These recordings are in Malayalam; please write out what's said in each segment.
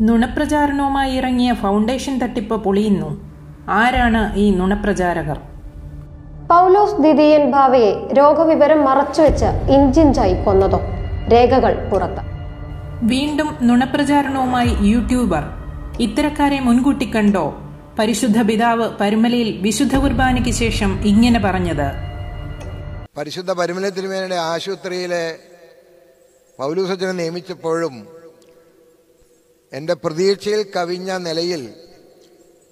നുണപ്രചാരണവുമായി ഇറങ്ങിയ ഫൗണ്ടേഷൻ തട്ടിപ്പ് പൊളിയുന്നു. ആരാണ് ഈ നുണപ്രചാരകർ? പൗലോസ് ദിദിയൻ ഭാവയെ രോഗവിവരം മറച്ചുവെച്ച് ഇഞ്ചിഞ്ചായി കൊന്നതോ രേഖകൾ പുറത്ത്. വീണ്ടും നുണപ്രചാരണവുമായി യൂട്യൂബർ. ഇത്തരക്കാരെ മുൻകൂട്ടി കണ്ടോ? പരിശുദ്ധ പിതാവ് പരുമലയിൽ വിശുദ്ധ കുർബാനയ്ക്ക് ശേഷം ഇങ്ങനെ പറഞ്ഞത്. പരിശുദ്ധ പരുമല തിരുമേനയുടെ ആശുപത്രിയിലെ പൗലൂസച്ചനെ നിയമിച്ചപ്പോഴും എന്റെ പ്രതീക്ഷയിൽ കവിഞ്ഞ നിലയിൽ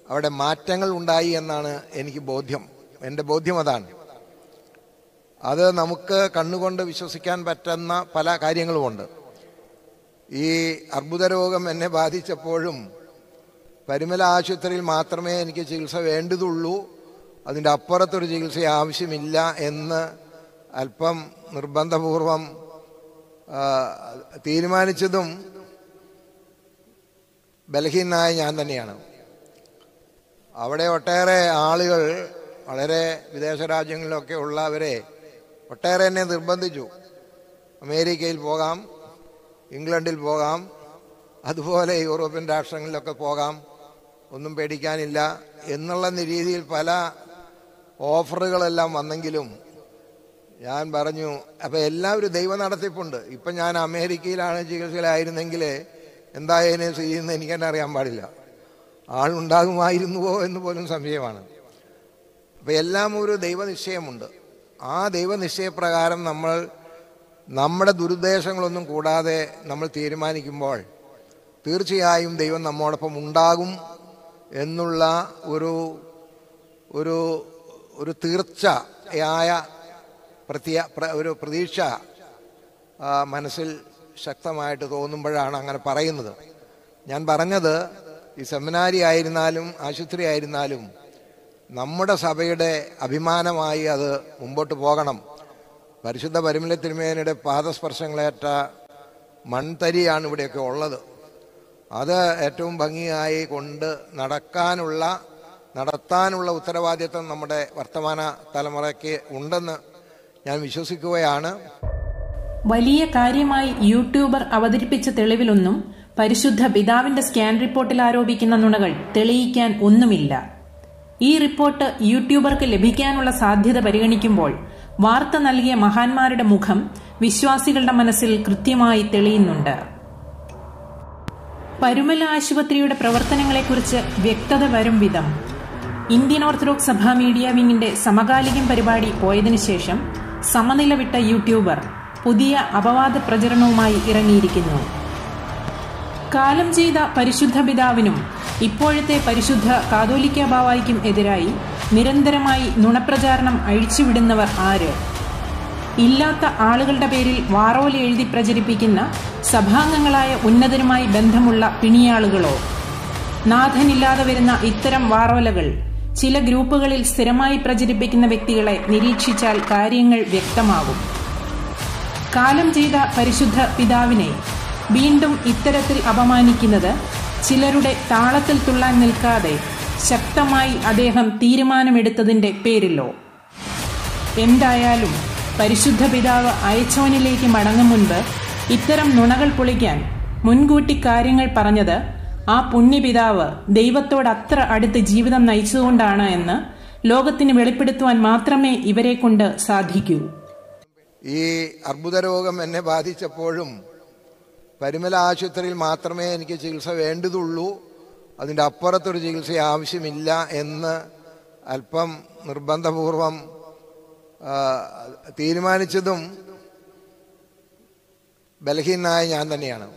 അവിടെ മാറ്റങ്ങൾ ഉണ്ടായി എന്നാണ് എനിക്ക് ബോധ്യം. എന്റെ ബോധ്യം അതാണ്. അത് നമുക്ക് കണ്ണുകൊണ്ട് വിശ്വസിക്കാൻ പറ്റുന്ന പല കാര്യങ്ങളുമുണ്ട്. ഈ അർബുദ രോഗം എന്നെ ബാധിച്ചപ്പോഴും പരിമല ആശുപത്രിയിൽ മാത്രമേ എനിക്ക് ചികിത്സ വേണ്ടതുള്ളൂ. അതിന്റെ അപ്പുറത്തൊരു ചികിത്സ ആവശ്യമില്ല എന്ന് അല്പം നിർബന്ധപൂർവം തീരുമാനിച്ചതും ബലഹീനായ ഞാൻ തന്നെയാണ്. അവിടെ ഒട്ടേറെ ആളുകൾ വളരെ വിദേശ രാജ്യങ്ങളിലൊക്കെ ഉള്ളവരെ ഒട്ടേറെ എന്നെ നിർബന്ധിച്ചു. അമേരിക്കയിൽ പോകാം ഇംഗ്ലണ്ടിൽ പോകാം അതുപോലെ യൂറോപ്യൻ രാഷ്ട്രങ്ങളിലൊക്കെ പോകാം. ഒന്നും പേടിക്കാനില്ല എന്നുള്ള രീതിയിൽ പല ഓഫറുകളെല്ലാം വന്നെങ്കിലും ഞാൻ പറഞ്ഞു അപ്പം എല്ലാവരും ദൈവ നടത്തിപ്പുണ്ട് ഇപ്പം ഞാൻ അമേരിക്കയിലാണ് ചികിത്സയിലായിരുന്നെങ്കിൽ എന്തായാലും ചെയ്യുന്നത് എനിക്ക് തന്നെ അറിയാൻ പാടില്ല. ആളുണ്ടാകുമായിരുന്നുവോ എന്ന് പോലും സംശയമാണ്. അപ്പം എല്ലാം ഒരു ദൈവനിശ്ചയമുണ്ട്. ആ ദൈവനിശ്ചയപ്രകാരം നമ്മൾ നമ്മുടെ ദുരുദ്ദേശങ്ങളൊന്നും കൂടാതെ നമ്മൾ തീരുമാനിക്കുമ്പോൾ തീർച്ചയായും ദൈവം നമ്മോടൊപ്പം ഉണ്ടാകും എന്നുള്ള ഒരു ഒരു ഒരു തീർച്ചയായ പ്രത്യ ഒരു പ്രതീക്ഷ മനസ്സിൽ ശക്തമായിട്ട് തോന്നുമ്പോഴാണ് അങ്ങനെ പറയുന്നത്. ഞാൻ പറഞ്ഞത് ഈ സെമിനാരി ആയിരുന്നാലും ആശുപത്രി ആയിരുന്നാലും നമ്മുടെ സഭയുടെ അഭിമാനമായി അത് മുമ്പോട്ട് പോകണം. പരിശുദ്ധ പരിമല തിരുമേനയുടെ പാദസ്പർശങ്ങളേറ്റ മൺതരിയാണ് ഇവിടെയൊക്കെ ഉള്ളത്. അത് ഏറ്റവും ഭംഗിയായി കൊണ്ട് നടക്കാനുള്ള നടത്താനുള്ള ഉത്തരവാദിത്വം നമ്മുടെ വർത്തമാന തലമുറയ്ക്ക് ഉണ്ടെന്ന് ഞാൻ വിശ്വസിക്കുകയാണ്. വലിയ കാര്യമായി യൂട്യൂബർ അവതരിപ്പിച്ച തെളിവിലൊന്നും പരിശുദ്ധ പിതാവിന്റെ സ്കാൻ റിപ്പോർട്ടിൽ ആരോപിക്കുന്ന നുണകൾ തെളിയിക്കാൻ ഒന്നുമില്ല. ഈ റിപ്പോർട്ട് യൂട്യൂബർക്ക് ലഭിക്കാനുള്ള സാധ്യത പരിഗണിക്കുമ്പോൾ വാർത്ത നൽകിയ മഹാന്മാരുടെ മുഖം വിശ്വാസികളുടെ മനസ്സിൽ കൃത്യമായി തെളിയുന്നുണ്ട്. പരുമല ആശുപത്രിയുടെ പ്രവർത്തനങ്ങളെക്കുറിച്ച് വ്യക്തത വരും വിധം ഇന്ത്യൻ ഓർത്തഡോക്സ് സഭാ മീഡിയ വിങ്ങിന്റെ സമകാലികം പരിപാടി പോയതിനു ശേഷം സമനില വിട്ട യൂട്യൂബർ പുതിയ അപവാദ പ്രചരണവുമായി ഇറങ്ങിയിരിക്കുന്നു. കാലം ചെയ്ത പരിശുദ്ധ പിതാവിനും ഇപ്പോഴത്തെ പരിശുദ്ധ കാതോലിക്ക ബാവായിക്കും എതിരായി നിരന്തരമായി നുണപ്രചാരണം അഴിച്ചുവിടുന്നവർ ആര്? ഇല്ലാത്ത ആളുകളുടെ പേരിൽ വാറോലി എഴുതി പ്രചരിപ്പിക്കുന്ന സഭാംഗങ്ങളായ ഉന്നതരുമായി ബന്ധമുള്ള പിണിയാളുകളോ? നാഥനില്ലാതെ വരുന്ന ഇത്തരം വാറോലകൾ ചില ഗ്രൂപ്പുകളിൽ സ്ഥിരമായി പ്രചരിപ്പിക്കുന്ന വ്യക്തികളെ നിരീക്ഷിച്ചാൽ കാര്യങ്ങൾ വ്യക്തമാകും. കാലം ചെയ്ത പരിശുദ്ധ പിതാവിനെ വീണ്ടും ഇത്തരത്തിൽ അപമാനിക്കുന്നത് ചിലരുടെ താളത്തിൽ തുള്ളാൻ നിൽക്കാതെ ശക്തമായി അദ്ദേഹം തീരുമാനമെടുത്തതിന്റെ പേരിലോ. എന്തായാലും പരിശുദ്ധ പിതാവ് അയച്ചവനിലേക്ക് മടങ്ങും മുൻപ് ഇത്തരം നുണകൾ പൊളിക്കാൻ മുൻകൂട്ടി കാര്യങ്ങൾ പറഞ്ഞത് ആ പുണ്യപിതാവ് ദൈവത്തോട് അത്ര അടുത്ത് ജീവിതം നയിച്ചതുകൊണ്ടാണ് എന്ന് ലോകത്തിന് വെളിപ്പെടുത്തുവാൻ മാത്രമേ ഇവരെ കൊണ്ട് സാധിക്കൂ. ഈ അർബുദരോഗം എന്നെ ബാധിച്ചപ്പോഴും പരിമല ആശുപത്രിയിൽ മാത്രമേ എനിക്ക് ചികിത്സ വേണ്ടതുള്ളൂ. അതിന്റെ അപ്പുറത്തൊരു ചികിത്സ ആവശ്യമില്ല എന്ന് അല്പം നിർബന്ധപൂർവം തീരുമാനിച്ചതും ബലഹീനായ ഞാൻ തന്നെയാണ്.